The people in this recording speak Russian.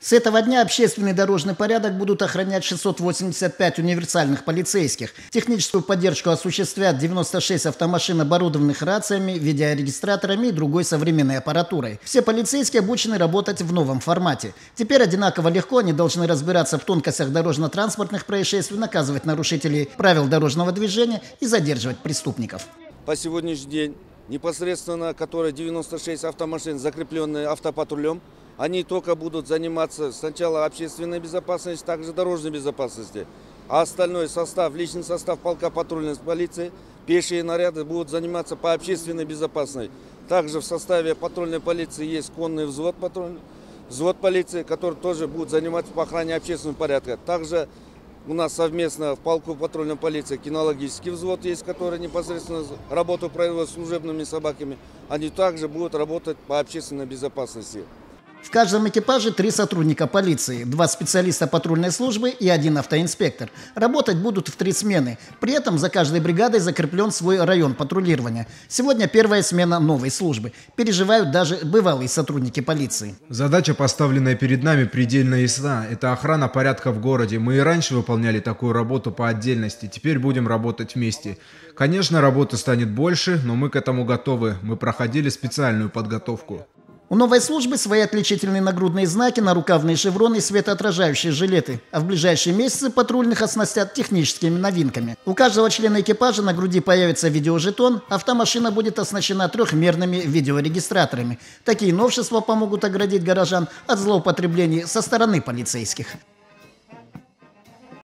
С этого дня общественный дорожный порядок будут охранять 685 универсальных полицейских. Техническую поддержку осуществят 96 автомашин, оборудованных рациями, видеорегистраторами и другой современной аппаратурой. Все полицейские обучены работать в новом формате. Теперь одинаково легко они должны разбираться в тонкостях дорожно-транспортных происшествий, наказывать нарушителей правил дорожного движения и задерживать преступников. По сегодняшний день непосредственно, которые 96 автомашин, закрепленные автопатрулем, они только будут заниматься сначала общественной безопасностью, также дорожной безопасностью. А остальной состав, личный состав полка патрульной полиции, пешие наряды будут заниматься по общественной безопасности. Также в составе патрульной полиции есть конный взвод, патрульный, взвод полиции, который тоже будет заниматься по охране общественного порядка. Также у нас совместно в полку патрульной полиции кинологический взвод есть, который непосредственно работу проводит служебными собаками. Они также будут работать по общественной безопасности. В каждом экипаже три сотрудника полиции, два специалиста патрульной службы и один автоинспектор. Работать будут в три смены. При этом за каждой бригадой закреплен свой район патрулирования. Сегодня первая смена новой службы. Переживают даже бывалые сотрудники полиции. Задача, поставленная перед нами, предельно ясна. Это охрана порядка в городе. Мы и раньше выполняли такую работу по отдельности. Теперь будем работать вместе. Конечно, работы станет больше, но мы к этому готовы. Мы проходили специальную подготовку. У новой службы свои отличительные нагрудные знаки, нарукавные шевроны и светоотражающие жилеты. А в ближайшие месяцы патрульных оснастят техническими новинками. У каждого члена экипажа на груди появится видеожетон, автомашина будет оснащена трехмерными видеорегистраторами. Такие новшества помогут оградить горожан от злоупотреблений со стороны полицейских.